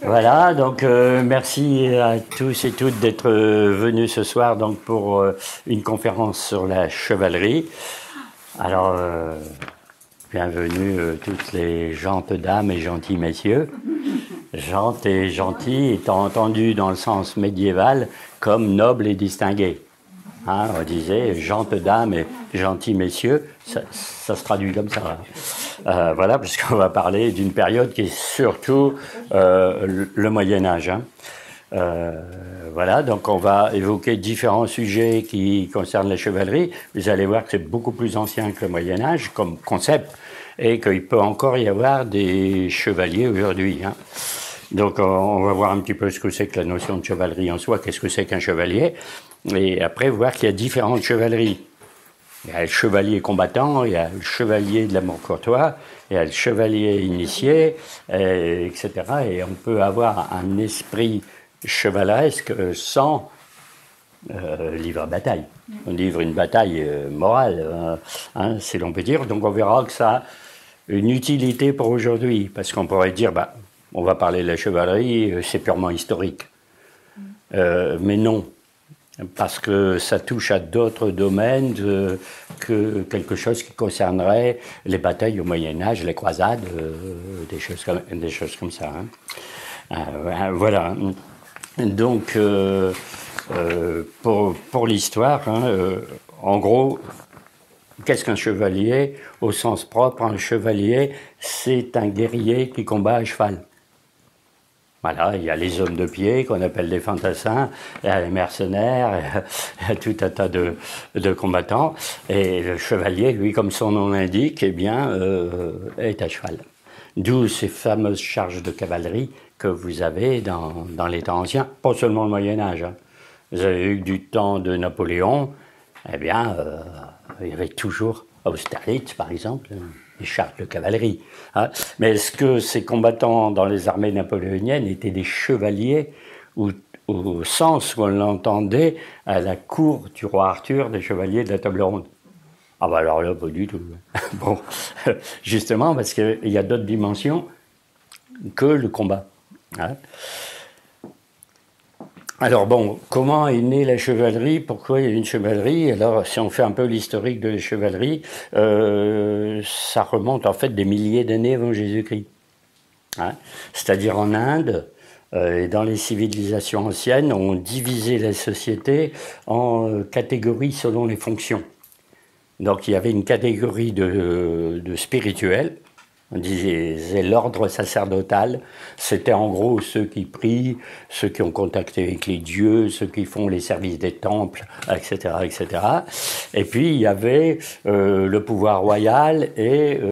Voilà, donc euh, merci à tous et toutes d'être euh, venus ce soir donc pour euh, une conférence sur la chevalerie. Alors, bienvenue toutes les gentes dames et gentils messieurs. Gentes et gentils étant entendu dans le sens médiéval comme nobles et distingués. Hein, on disait gentes dames et gentils messieurs, ça, se traduit comme ça. Euh, voilà, puisqu'on va parler d'une période qui est surtout euh, le Moyen Âge. Hein. Euh, voilà, donc on va évoquer différents sujets qui concernent la chevalerie. Vous allez voir que c'est beaucoup plus ancien que le Moyen Âge comme concept et qu'il peut encore y avoir des chevaliers aujourd'hui. Hein. Donc on va voir un petit peu ce que c'est que la notion de chevalerie en soi, qu'est-ce que c'est qu'un chevalier, et après voir qu'il y a différentes chevaleries. Il y a le chevalier combattant, il y a le chevalier de l'amour courtois, il y a le chevalier initié, etc. Et on peut avoir un esprit chevaleresque sans euh, livrer bataille. On livre une bataille euh, morale, euh, hein, si l'on peut dire. Donc on verra que ça a une utilité pour aujourd'hui, parce qu'on pourrait dire, bah, on va parler de la chevalerie, c'est purement historique. mais non, parce que ça touche à d'autres domaines que quelque chose qui concernerait les batailles au Moyen Âge, les croisades, euh, des, choses comme, des choses comme ça. Hein. Euh, voilà. Donc, euh, pour, pour l'histoire, hein, en gros, qu'est-ce qu'un chevalier? Au sens propre, un chevalier, c'est un guerrier qui combat à cheval. Voilà, il y a les hommes de pied qu'on appelle les fantassins, a les mercenaires, a tout un tas de, combattants. Et le chevalier, lui, comme son nom l'indique, eh bien, euh, est à cheval. D'où ces fameuses charges de cavalerie que vous avez dans, les temps anciens, pas seulement le Moyen Âge. Hein. Vous avez eu du temps de Napoléon, eh bien, euh, il y avait toujours Austerlitz, par exemple les chars de cavalerie. Hein. Mais est-ce que ces combattants dans les armées napoléoniennes étaient des chevaliers au sens où on l'entendait à la cour du roi Arthur des chevaliers de la table ronde? Ah bah alors là, pas du tout. bon, justement parce qu'il y a d'autres dimensions que le combat. Hein. Alors bon, comment est née la chevalerie? Pourquoi il y a une chevalerie? Alors si on fait un peu l'historique de la chevalerie, euh, ça remonte en fait des milliers d'années avant Jésus-Christ. Hein. C'est-à-dire en Inde euh, et dans les civilisations anciennes, on divisait la société en euh, catégories selon les fonctions. Donc il y avait une catégorie de, de spirituels, on disait l'ordre sacerdotal, c'était en gros ceux qui prient, ceux qui ont contacté avec les dieux, ceux qui font les services des temples, etc., etc. Et puis il y avait euh, le pouvoir royal et